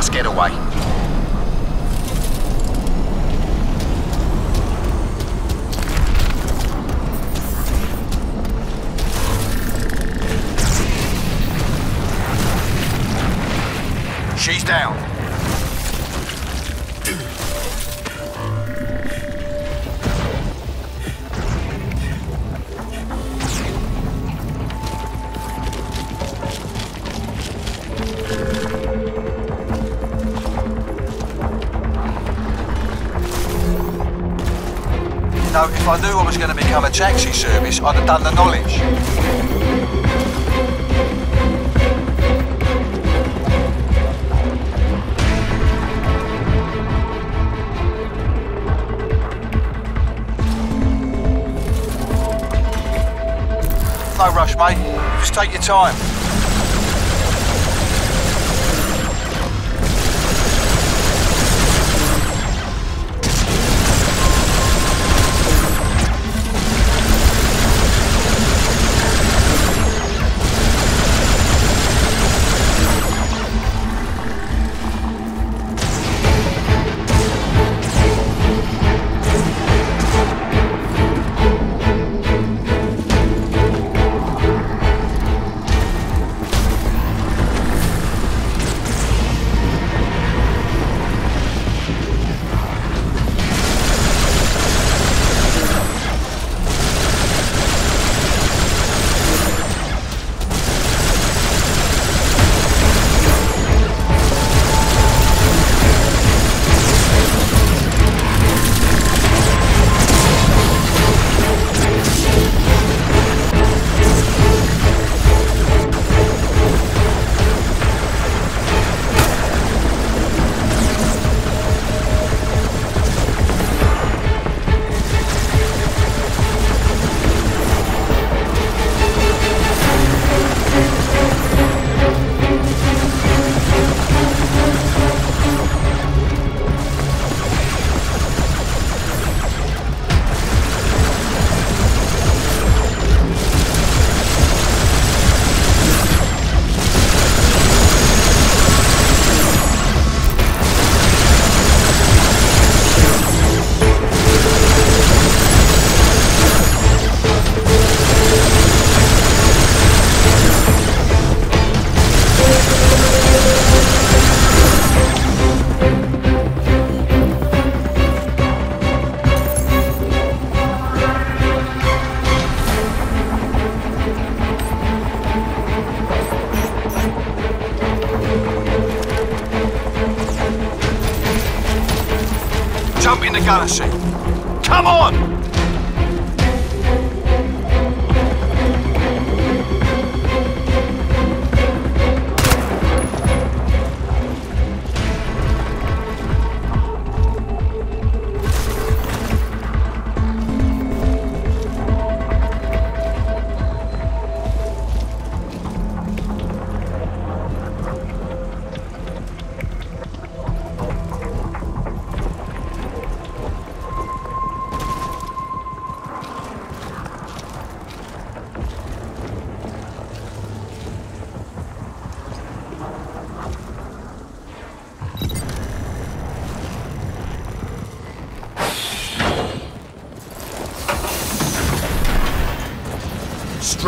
Get getaway. She's down. Know, if I knew I was going to become a taxi service, I'd have done the knowledge. No rush, mate. Just take your time. Jump in the seat. Come on!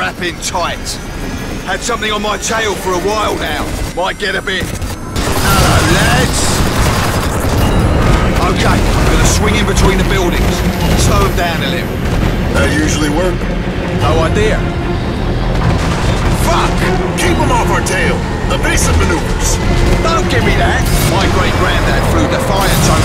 Strap in tight. Had something on my tail for a while now. Might get a bit. Hello, lads. Okay, I'm gonna swing in between the buildings. Slow them down a little. That usually work. No idea. Fuck! Keep them off our tail. Evasive maneuvers. Don't give me that. My great granddad flew Defiants over London.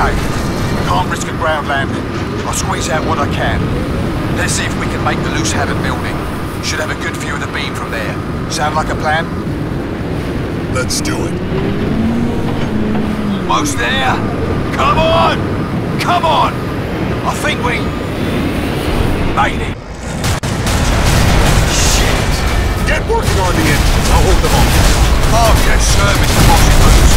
Okay. Can't risk a ground landing. I'll squeeze out what I can. Let's see if we can make the Loose Haddon building. Should have a good view of the beam from there. Sound like a plan? Let's do it. Almost there. Come on! Come on! I think we... Made it. Shit. Get working on the engines. I'll hold them off. Oh, yes, sir, Mr. Bossy.